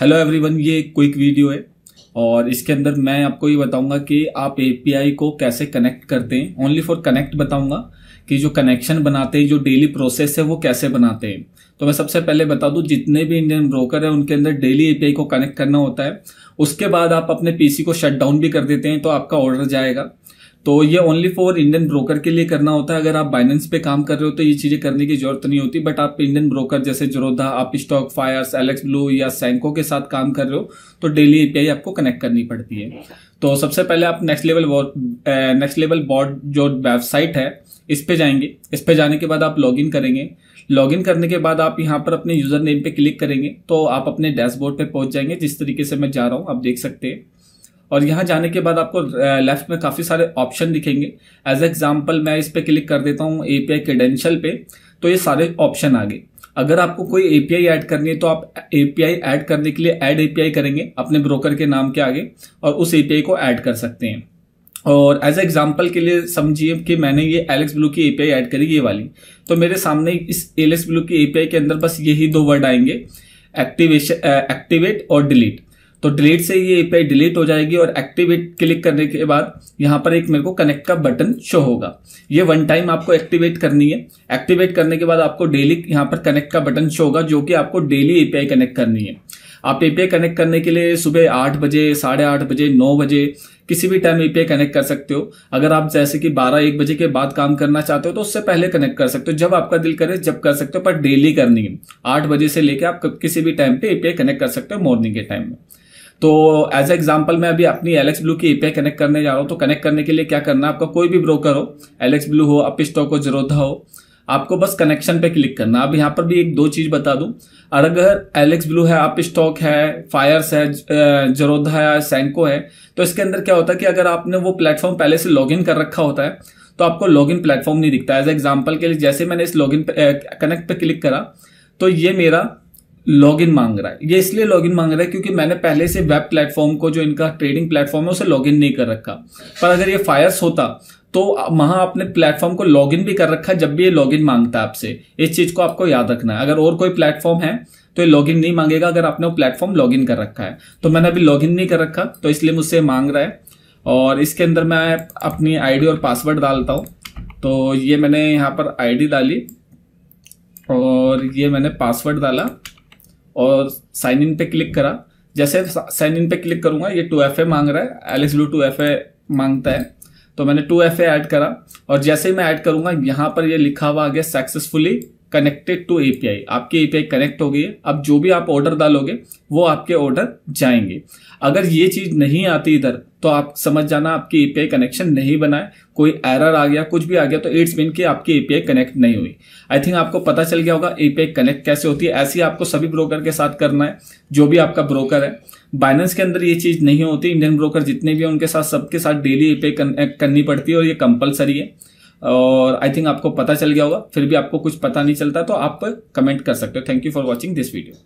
Hello everyone ये quick video है। और इसके अंदर मैं आपको ये बताऊँगा कि आप एपीआई को कैसे कनेक्ट करते हैं। ओनली फॉर कनेक्ट बताऊँगा कि जो कनेक्शन बनाते हैं, जो डेली प्रोसेस है, वो कैसे बनाते हैं। तो मैं सबसे पहले बता दूँ, जितने भी इंडियन ब्रोकर है, उनके अंदर डेली एपीआई को कनेक्ट करना होता है। उसके बाद आप अपने पीसी को शट डाउन भी कर देते हैं तो आपका ऑर्डर जाएगा। तो ये ओनली फॉर इंडियन ब्रोकर के लिए करना होता है। अगर आप बाइनेंस पे काम कर रहे हो तो ये चीज़ें करने की ज़रूरत नहीं होती बट आप इंडियन ब्रोकर जैसे जरोधा आप स्टॉक फायर्स एलेक्स ब्लू या सैंको के साथ काम कर रहे हो तो डेली एपीआई आपको कनेक्ट करनी पड़ती है। तो सबसे पहले आप next level next level board जो वेबसाइट है, इस पे जाएँगे। इस पे जाने के बाद आप लॉगिन करेंगे। लॉगिन करने के बाद आप यहाँ पर अपने यूज़र नेम पे क्लिक करेंगे तो आप अपने डैशबोर्ड पे पहुँच जाएँगे, जिस तरीके से मैं जा रहा हूँ, आप देख सकते हैं। और यहाँ जाने के बाद आपको लेफ़्ट में काफ़ी सारे ऑप्शन दिखेंगे। एज एग्ज़ाम्पल मैं इस पर क्लिक कर देता हूँ एपीआई क्रेडेंशियल पे। तो ये सारे ऑप्शन आ गए अगर आपको कोई एपीआई ऐड करनी है तो आप एपीआई ऐड करने के लिए ऐड एपीआई करेंगे, अपने ब्रोकर के नाम के आगे, और उस एपीआई को ऐड कर सकते हैं। और एज एग्ज़ाम्पल के लिए समझिए कि मैंने ये एलेक्स ब्लू की एपीआई ऐड करी, ये वाली। तो मेरे सामने इस एलेक्स ब्लू की एपीआई के अंदर बस यही दो वर्ड आएँगे एक्टिवेशन एक्टिवेट और डिलीट तो डिलीट से ये एपीआई डिलीट हो जाएगी और एक्टिवेट क्लिक करने के बाद यहाँ पर एक मेरे को कनेक्ट का बटन शो होगा। ये वन टाइम आपको एक्टिवेट करनी है। एक्टिवेट करने के बाद आपको डेली यहाँ पर कनेक्ट का बटन शो होगा जो कि आपको डेली एपीआई कनेक्ट करनी है। आप एपीआई कनेक्ट करने के लिए सुबह आठ बजे, साढ़े आठ बजे, नौ बजे किसी भी टाइम एपीआई कनेक्ट कर सकते हो। अगर आप जैसे कि बारह, एक बजे के बाद काम करना चाहते हो तो उससे पहले कनेक्ट कर सकते हो। जब आपका दिल करे, जब कर सकते हो, पर डेली करनी है। आठ बजे से लेकर आप किसी भी टाइम पे एपीआई कनेक्ट कर सकते हो मॉर्निंग के टाइम में। तो एज ए एग्ज़ाम्पल मैं अभी अपनी एलेक्स ब्लू की एपीआई कनेक्ट करने जा रहा हूँ। तो कनेक्ट करने के लिए क्या करना है? आपका कोई भी ब्रोकर हो एलेक्स ब्लू हो अप स्टॉक हो जरोधा हो, आपको बस कनेक्शन पे क्लिक करना अब यहाँ पर भी एक दो चीज़ बता दूँ। अगर एलेक्स ब्लू है आप स्टॉक है फायर्स है जरोधा है सैंको है तो इसके अंदर क्या होता है कि अगर आपने वो प्लेटफॉर्म पहले से लॉग कर रखा होता है तो आपको लॉगिन प्लेटफॉर्म नहीं दिखता। एज एग्ज़ाम्पल के लिए, जैसे मैंने इस लॉगिन कनेक्ट पे क्लिक करा तो ये मेरा लॉगिन मांग रहा है। ये इसलिए लॉगिन मांग रहा है क्योंकि मैंने पहले से वेब प्लेटफॉर्म को, जो इनका ट्रेडिंग प्लेटफॉर्म है, उसे लॉगिन नहीं कर रखा। पर अगर ये फायर्स होता तो वहाँ अपने प्लेटफॉर्म को लॉगिन भी कर रखा है जब भी ये लॉगिन माँगता है आपसे। इस चीज़ को आपको याद रखना है। अगर और कोई प्लेटफॉर्म है तो ये लॉगिन नहीं मांगेगा अगर आपने वो प्लेटफॉर्म लॉगिन कर रखा है। तो मैंने अभी लॉगिन नहीं कर रखा तो इसलिए मुझसे मांग रहा है। और इसके अंदर मैं अपनी आईडी और पासवर्ड डालता हूँ। तो ये मैंने यहाँ पर आईडी डाली और ये मैंने पासवर्ड डाला। और साइन इन पे क्लिक करा। जैसे साइन इन पे क्लिक करूँगा, ये टू एफ़ ए मांग रहा है। Alice Blue two F A माँगता है। तो मैंने टू एफ़ ए ऐड करा। और जैसे ही मैं ऐड करूँगा, यहाँ पर ये लिखा हुआ आ गया सक्सेसफुली कनेक्टेड टू एपीआई आपकी एपीआई कनेक्ट हो गई है। अब जो भी आप ऑर्डर डालोगे, वो आपके ऑर्डर जाएँगे। अगर ये चीज़ नहीं आती इधर तो आप समझ जाना आपकी एपीआई कनेक्शन नहीं बनाए कोई एरर आ गया, कुछ भी आ गया तो इट्स मीन की आपकी एपीआई कनेक्ट नहीं हुई। आई थिंक आपको पता चल गया होगा एपीआई कनेक्ट कैसे होती है। ऐसे आपको सभी ब्रोकर के साथ करना है, जो भी आपका ब्रोकर है। बाइनेंस के अंदर ये चीज़ नहीं होती। इंडियन ब्रोकर जितने भी है, उनके साथ सबके साथ डेली एपीआई करनी पड़ती है और ये कंपलसरी है। और आई थिंक आपको पता चल गया होगा, फिर भी आपको कुछ पता नहीं चलता तो आप कमेंट कर सकते हो. Thank you for watching this video